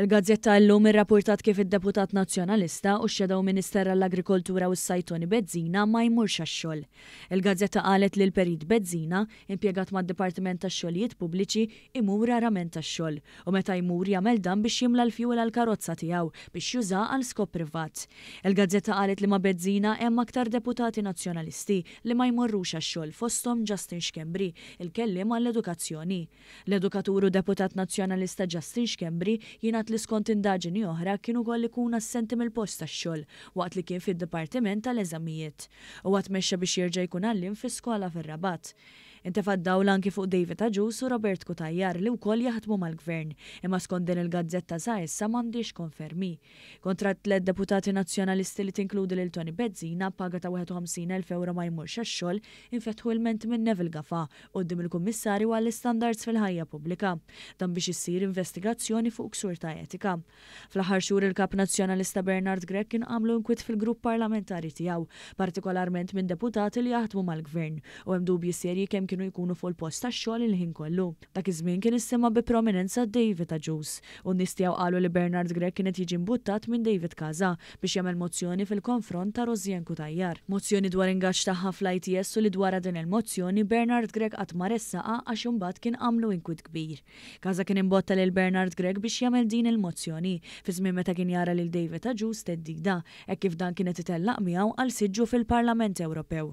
Il-gazzetta illum irrapurtat kif id-deputat Nazzjonalista u x-shadow minister għall-agrikoltura u s-sajd Toni Bezzina ma jmurx għax-xogħol. Il-gazzetta qalet li l-perit Bezzina, impjegat mad-dipartiment tax-xogħlijiet pubbliċi, imur rarament għax-xogħol u meta jmur jagħmel dan biex jimla l-fjuwil għall-karozza tiegħu biex jużaha għal skop privat. Il-gazzetta qalet li ma' Bezzina hemm aktar deputati Nazzjonalisti li ma jmorrux għax-xogħol fosthom Justin Schembri, il-kelliem għall-edukazzjoni. L-edukatur u deputat Nazzjonalista Justin Schembri jingħad li skont indaġini oħra kien ukoll ikun assenti mill-post tax-xogħol waqt li kien fid-Dipartiment tal-Eżamijiet. Huwa tmexxa biex jerġa' jkun għalliem fi skola fir-Rabat. Intefa' d-dawl anki fuq David Agius u Robert Cutajar li wkoll jaħdmu mal-Gvern, imma skont din il-gazzetta sa issa m'għandhiex konfermi. Kontra t-tliet deputati Nazzjonalisti li tinkludi lil Toni Bezzina, paga ta' 51 elf ewro ma jmurx għax-xogħol, infetħu ilmenti minn Neville Gafa quddiem il-Kummissarju għall-Istandards fil-Ħajja Pubblika. Dan biex issir investigazzjoni fuq ksur ta' etika. Fl-aħħar xhur il-Kap Nazzjonalista Bernard Grech kien għamlu inkwiet fil-grupp parlamentari tiegħu, partikolarment minn deputati li jaħdmu mal-Gvern u hemm dubji serji kemm kienu jkunu fuq il-post tax-xogħol il-ħin kollu. Dak iż-żmien kien issemma bi prominenza David Agius, u n-nies tiegħu qalu li Bernard Grech kien qed jiġi mbuttat minn David Casa biex jagħmel mozzjoni fil-konfront ta' Rosianne Cutajar, mozzjoni dwar ingaġġ tagħha fl-ITS u li dwarha din il-mozzjoni Bernard Grech qatt ma ressaqha għax imbagħad kien għamlu inkwiet kbir. Casa kien imbotta lil Bernard Grech biex jagħmel din il-mozzjoni fi żmien meta kien jara lil David Agius theddida hekk kif dan kien qed itellaq miegħu għal siġġu fil-Parlament Ewropew.